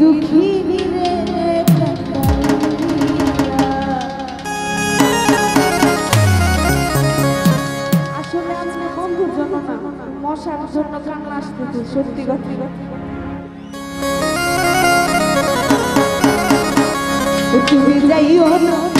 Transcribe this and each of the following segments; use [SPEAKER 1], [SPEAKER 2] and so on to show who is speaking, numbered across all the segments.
[SPEAKER 1] দুঃখিনী রে আসলে আজকে বন্ধুর জন্য না, মশার জন্য কান্না আসতেছে, সত্যি কথা। তুমি যাইও না।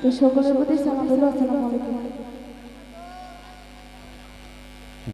[SPEAKER 2] তো সকলের প্রতি সালাম রইল আসসালামু আলাইকুম